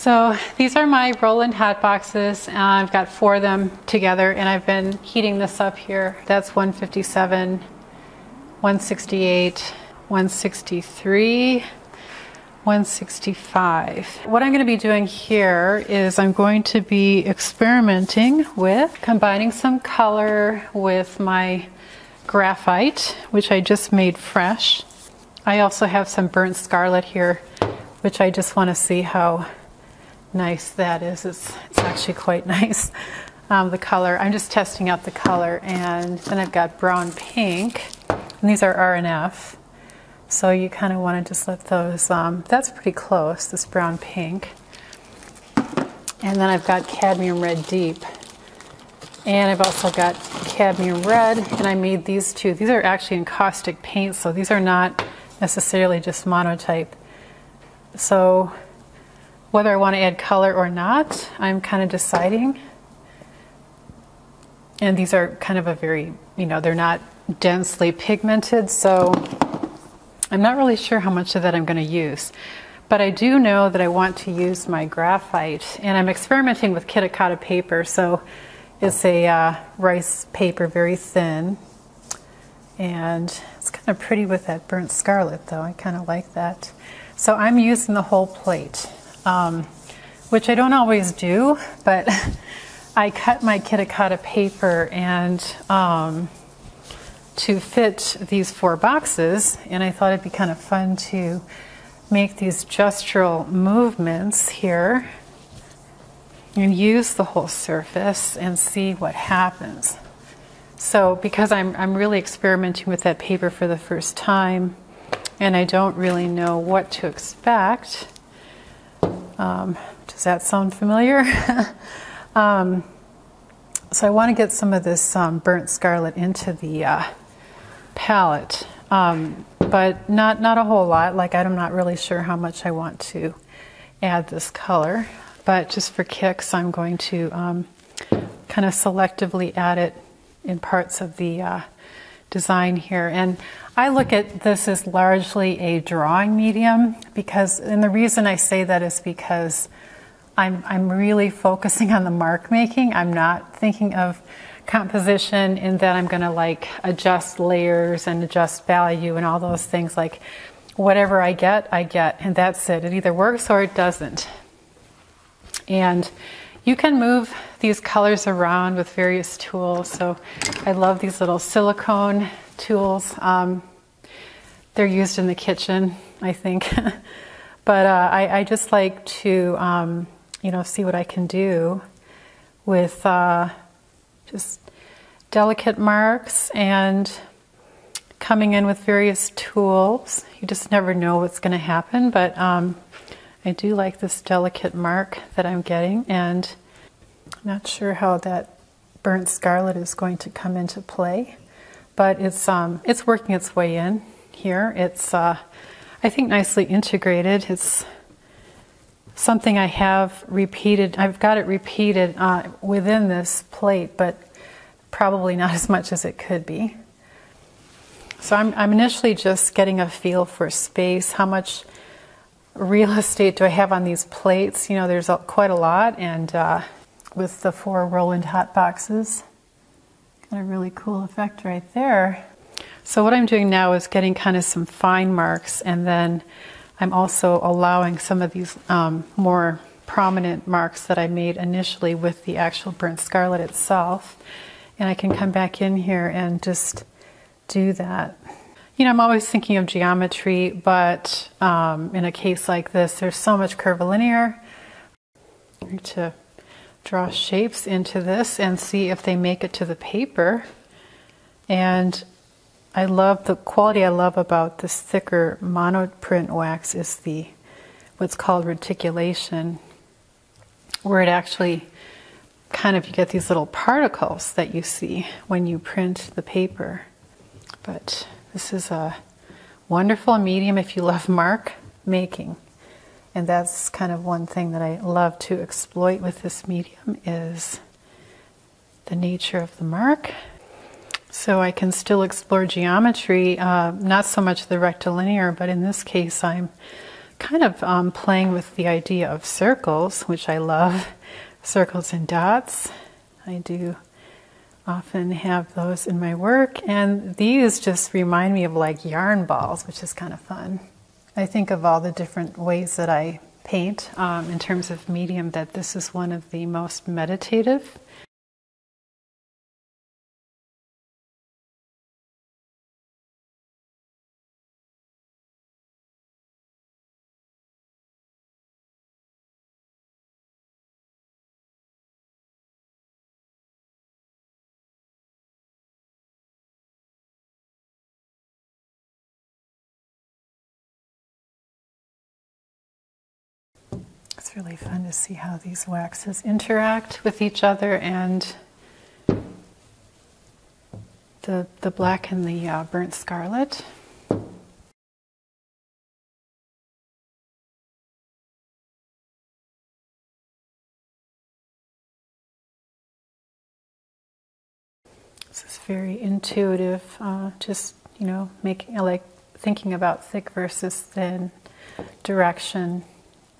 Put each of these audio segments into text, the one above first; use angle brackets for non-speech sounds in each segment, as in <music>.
So these are my Roland hot boxes. Uh, I've got four of them together and I've been heating this up here. That's 157, 168, 163, 165. What I'm going to be doing here is I'm going to be experimenting with combining some color with my graphite, which I just made fresh. I also have some burnt scarlet here, which I just want to see how nice that is. It's, it's actually quite <laughs> nice. Um, the color, I'm just testing out the color. And then I've got brown pink. And these are R&F. So you kind of want to just let those, um, that's pretty close, this brown pink. And then I've got cadmium red deep. And I've also got cadmium red, and I made these two. These are actually encaustic paints, so these are not necessarily just monotype. So whether I want to add color or not, I'm kind of deciding. And these are kind of a very, you know, they're not densely pigmented, so I'm not really sure how much of that I'm going to use. But I do know that I want to use my graphite, and I'm experimenting with Kitakata paper, so it's a uh, rice paper, very thin. And it's kind of pretty with that burnt scarlet, though. I kind of like that. So I'm using the whole plate um, which I don't always do, but <laughs> I cut my Kitakata paper and um, to fit these four boxes, and I thought it'd be kind of fun to make these gestural movements here and use the whole surface and see what happens. So because I'm, I'm really experimenting with that paper for the first time and I don't really know what to expect, um, does that sound familiar? <laughs> um, so I want to get some of this um, burnt scarlet into the uh, palette, um, but not, not a whole lot. Like I'm not really sure how much I want to add this color, but just for kicks, I'm going to um, kind of selectively add it in parts of the uh, design here. And I look at this as largely a drawing medium because, and the reason I say that is because I'm, I'm really focusing on the mark making. I'm not thinking of composition in that I'm going to like adjust layers and adjust value and all those things. Like whatever I get, I get, and that's it. It either works or it doesn't. And you can move these colors around with various tools. So I love these little silicone tools. Um, they're used in the kitchen, I think. <laughs> but uh, I, I, just like to, um, you know, see what I can do with uh, just delicate marks and coming in with various tools. You just never know what's going to happen, but um, I do like this delicate mark that I'm getting, and I'm not sure how that burnt scarlet is going to come into play, but it's um, it's working its way in here. It's uh, I think nicely integrated. It's something I have repeated. I've got it repeated uh, within this plate, but probably not <laughs> as much as it could be. So I'm, I'm initially just getting a feel for space, how much real <laughs> estate do I have on these plates? You know, there's a, quite a lot, and uh, with the four Roland hot boxes, got a really cool effect right there. So what I'm doing now is getting kind of some fine marks, and then I'm also allowing some of these um, more prominent marks that I made initially with the actual burnt scarlet itself. And I can come back in here and just do that. You know, I'm always thinking of geometry, but um, in a case like this, there's so much curvilinear to draw shapes into this and see if they make it to the paper. And I love the quality I love about this thicker monoprint wax is the what's called reticulation, where it actually kind of you get these little particles that you see when you print the paper. But this is a wonderful medium if you love mark making. And that's kind of one thing that I love to exploit with this medium is the nature of the mark. So I can still explore geometry, uh, not so much the rectilinear, but in this case I'm kind of um, playing with the idea of circles, which I love. Circles and dots. I do often have those in my work, and these just remind me of like yarn balls, which is kind of fun. I think of all the different ways that I paint um, in terms of medium, that this is one of the most meditative It's really fun to see how these waxes interact with each other and the, the black and the uh, burnt scarlet. This is very intuitive, uh, just, you know, making, like thinking about thick versus thin direction.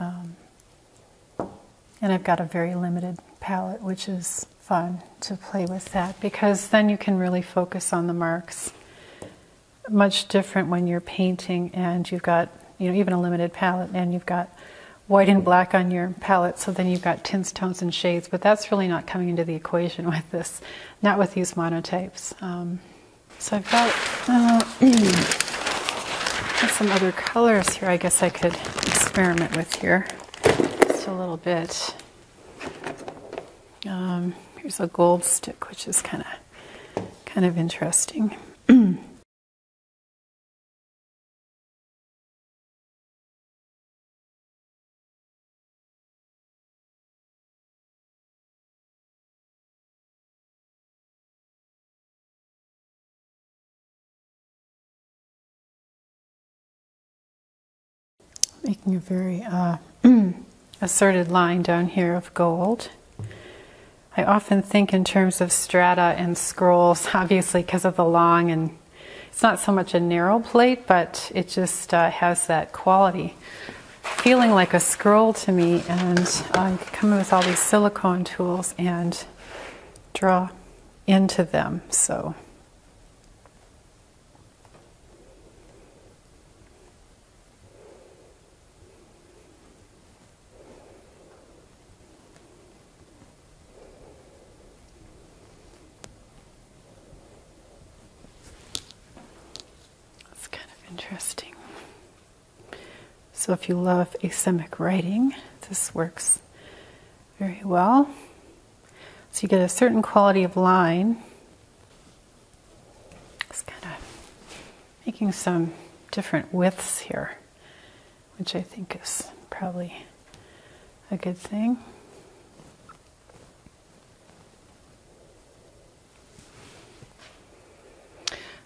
Um, and I've got a very limited palette, which is fun to play with that because then you can really focus on the marks. Much different when you're painting and you've got, you know, even a limited palette and you've got white and black on your palette, so then you've got tints, tones, and shades, but that's really not coming into the equation <laughs> with this, not with these monotypes. Um, so I've got, uh, <clears throat> some other colors here I guess I could experiment with here a little bit. Um, here's a gold stick, which is kind of kind of interesting. making a very uh, asserted line down here of gold. I often think in terms of strata and scrolls, <laughs> obviously because of the long and it's not so much a narrow plate, but it just uh, has that quality. Feeling like a scroll to me, and come in with all these silicone tools and draw into them. So. Interesting. So, if you love asemic writing, this works very well. So, you get a certain quality of line. Just kind of making some different widths here, which I think is probably a good thing.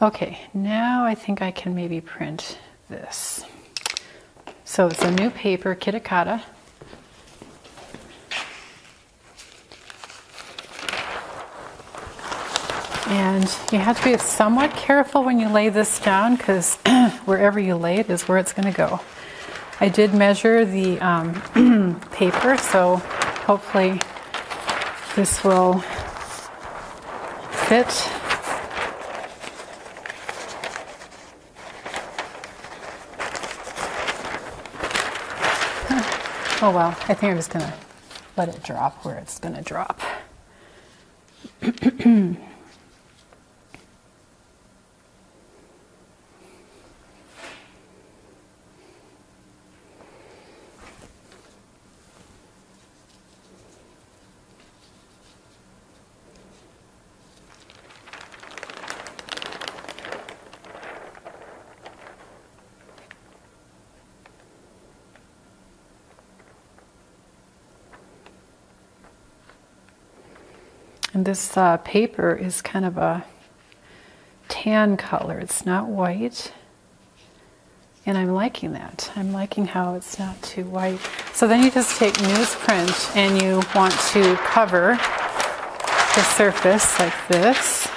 Okay, now I think I can maybe print this. So it's a new paper, Kitakata. And you have to be somewhat careful when you lay this down because <clears throat> wherever you lay it is where it's going to go. I did measure the um, <clears throat> paper, so hopefully this will fit Oh well, I think I'm just gonna let it drop where it's gonna drop. <clears throat> And this uh, paper is kind of a tan color, it's not white. And I'm liking that. I'm liking how it's not too white. So then you just take newsprint and you want to cover the surface like this.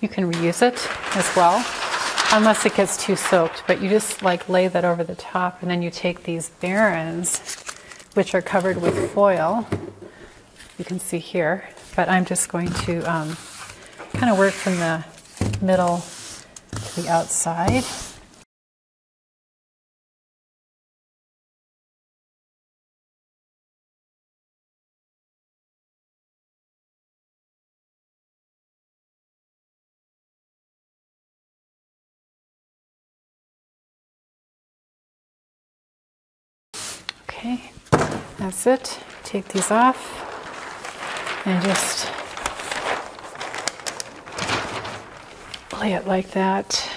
You can reuse it as well. unless it gets too soaked. But you just like lay that over the top, and then you take these barens, which are covered with foil. You can see here, but I'm just going to um, kind of work from the middle to the outside. Okay, that's it. Take these off and just lay it like that.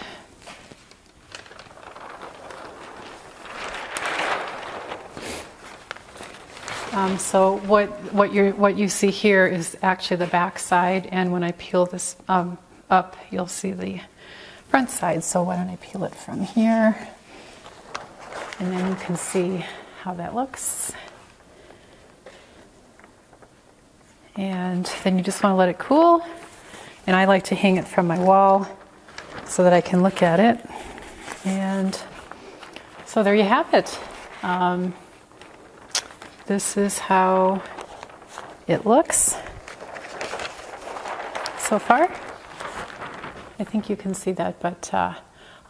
Um, so what what you what you see here is actually the back side, and when I peel this um, up, you'll see the front side. So why don't I peel it from here, and then you can see how that looks. And then you just want to let it cool. And I like to hang it from my wall so that I can look at it. And so there you have it. Um, this is how it looks so far. I think you can see that, but uh,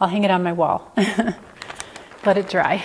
I'll hang it on my wall. <laughs> Let it dry.